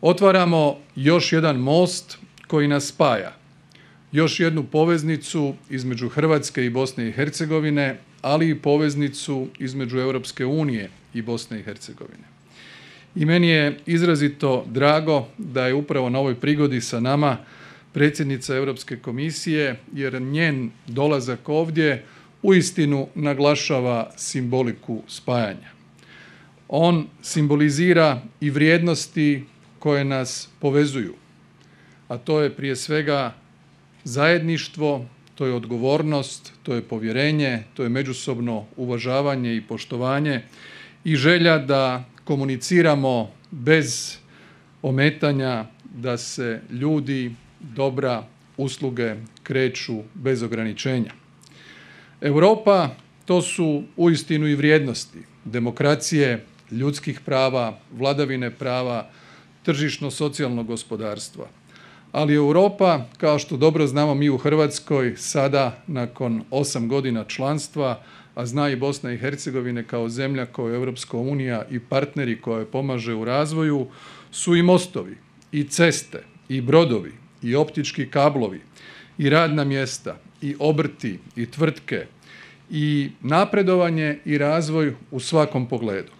Otvaramo još jedan most koji nas spaja, još jednu poveznicu između Hrvatske i Bosne i Hercegovine, ali i poveznicu između Europske unije i Bosne i Hercegovine. I meni je izrazito drago da je upravo na ovoj prigodi sa nama predsjednica Europske komisije jer njen dolazak ovdje uistinu naglašava simboliku spajanja. On simbolizira i vrijednosti koje nas povezuju, a to je prije svega zajedništvo, to je odgovornost, to je povjerenje, to je međusobno uvažavanje i poštovanje i želja da komuniciramo bez ometanja, da se ljudi, dobra, usluge kreću bez ograničenja. Europa to su uistinu i vrijednosti demokracije, ljudskih prava, vladavine prava, tržišno socijalnog gospodarstva, ali Europa kao što dobro znamo mi u Hrvatskoj sada nakon osam godina članstva, a zna i Bosna i Hercegovina kao zemlja kojoj Europska unija i partneri joj pomaže u razvoju su i mostovi i ceste i brodovi i optički kablovi i radna mjesta i obrti i tvrtke i napredovanje i razvoj u svakom pogledu.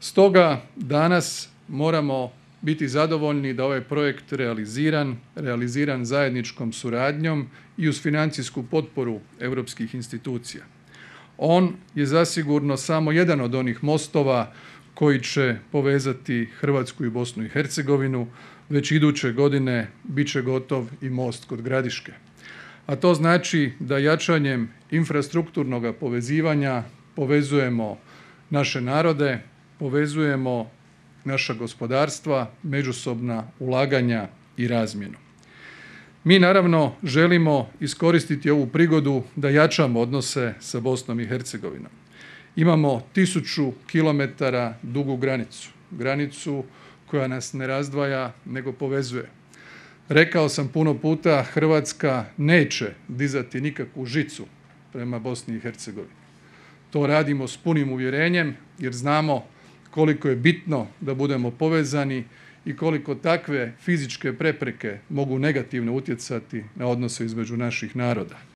Stoga danas moramo biti zadovoljni da ovaj projekt realiziran, realiziran zajedničkom suradnjom i uz financijsku potporu europskih institucija. On je zasigurno samo jedan od onih mostova koji će povezati Hrvatsku i Bosnu i Hercegovinu, već iduće godine bit će gotov i most kod Gradiške. A to znači da jačanjem infrastrukturnoga povezivanja povezujemo naše narode, povezujemo naša gospodarstva, međusobna ulaganja i razmjenu. Mi naravno želimo iskoristiti ovu prigodu da jačamo odnose sa Bosnom i Hercegovinom. Imamo tisuću kilometara dugu granicu, granicu koja nas ne razdvaja nego povezuje. Rekao sam puno puta Hrvatska neće dizati nikakvu žicu prema Bosni i Hercegovini. To radimo s punim uvjerenjem jer znamo koliko je bitno da budemo povezani i koliko takve fizičke prepreke mogu negativno utjecati na odnose između naših naroda.